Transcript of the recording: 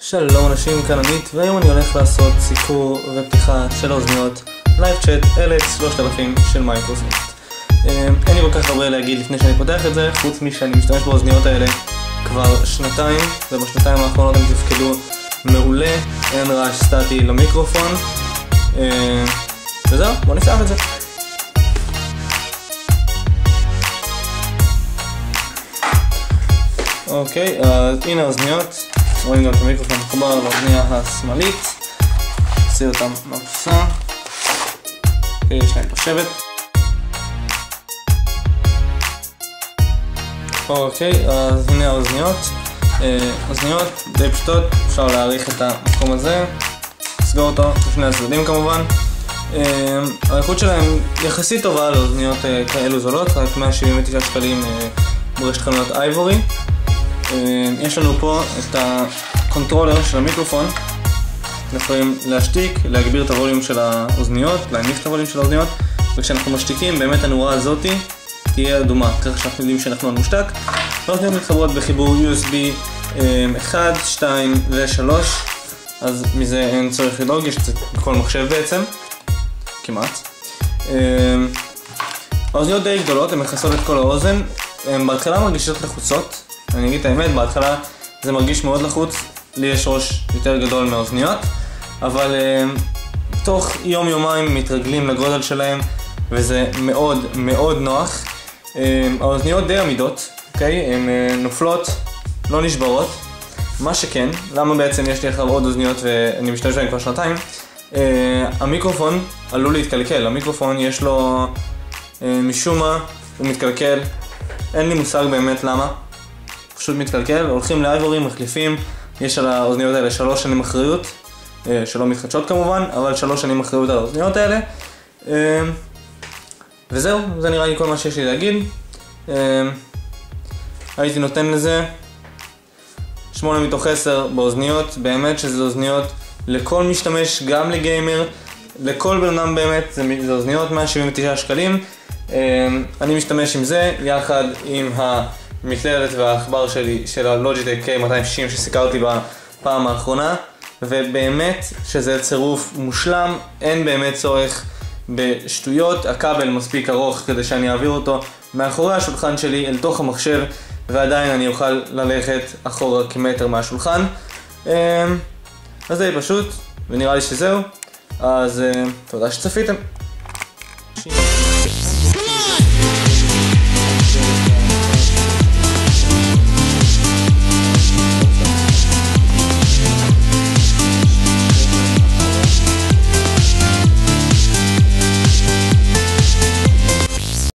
שלום אנשים, כאן עמית, והיום אני הולך לעשות סיקור ופתיחה של האוזניות Live Chat LX3000 של מייקרוסופט. אמ, אין לי כל כך הרבה להגיד לפני שאני פותח את זה, חוץ משאני משתמש באוזניות האלה כבר שנתיים, ובשנתיים האחרונות הם תפקדו מעולה, אין רעש סטטי למיקרופון. אמ, וזהו, בוא נפתח את זה. אוקיי, אז הנה האוזניות. רואים גם את המיקרופון מחובר לאוזניה השמאלית. נשים אותם בקופסה. יש להם שבט. אוקיי, אז הנה האוזניות. אה, אוזניות די פשוטות, אפשר להעריך את המקום הזה. לסגור אותו, לפני הצדדים כמובן. אה, האיכות שלהם יחסית טובה לאוזניות אה, כאלו זולות, רק 179 שקלים ברשת חנויות אייבורי. אה, יש לנו פה את ה controller של המיקרופון. יכולים להשתיק, להגביר את הווליום של האוזניות, להנמיך את הווליום של האוזניות, וכשאנחנו משתיקים באמת הנורה הזאתי תהיה אדומה, ככה שאנחנו יודעים שאנחנו על מושתק. האוזניות מתחברות בחיבור USB 1, 2 ו-3, אז מזה אין צורך לדאוג, יש את זה בכל מחשב בעצם, כמעט. אה, האוזניות די גדולות, הן מכסות את כל האוזן, הן בהתחלה מרגישות לחוצות, אני אגיד את האמת, בהתחלה זה מרגיש מאוד לחוץ, לי יש ראש יותר גדול מהאוזניות, אבל uh, תוך יום-יומיים מתרגלים לגודל שלהם, וזה מאוד מאוד נוח. Uh, האוזניות די עמידות, אוקיי? הן uh, נופלות, לא נשברות. מה שכן, למה בעצם יש לי אחריו עוד אוזניות ואני משתמש בהן כבר שנתיים? Uh, המיקרופון עלול להתקלקל, המיקרופון יש לו, uh, משום מה, הוא מתקלקל, אין לי מושג באמת למה. פשוט מתקלקל, הולכים לאייבורים, מחליפים, יש על האוזניות האלה שלוש שנים אחריות, אה, שלא מתחדשות כמובן, אבל שלוש שנים אחריות על האוזניות האלה. אה, וזהו, זה נראה לי כל מה שיש לי להגיד. אה, הייתי נותן לזה שמונה מתוך עשר באוזניות, באמת שזה אוזניות לכל משתמש, גם לגיימר, לכל בן אדם באמת, זה, זה אוזניות 179 שקלים. אני משתמש עם זה, יחד עם ה... המקלדת והעכבר שלי, של הלוג'יטק K260 שסיקרתי בפעם האחרונה, ובאמת שזה צירוף מושלם, אין באמת צורך בשטויות, הכבל מספיק ארוך כדי שאני אעביר אותו מאחורי השולחן שלי אל תוך המחשב, ועדיין אני אוכל ללכת אחורה כמטר מהשולחן. אמ, אז זה פשוט, ונראה לי שזהו, אז אה, תודה שצפיתם.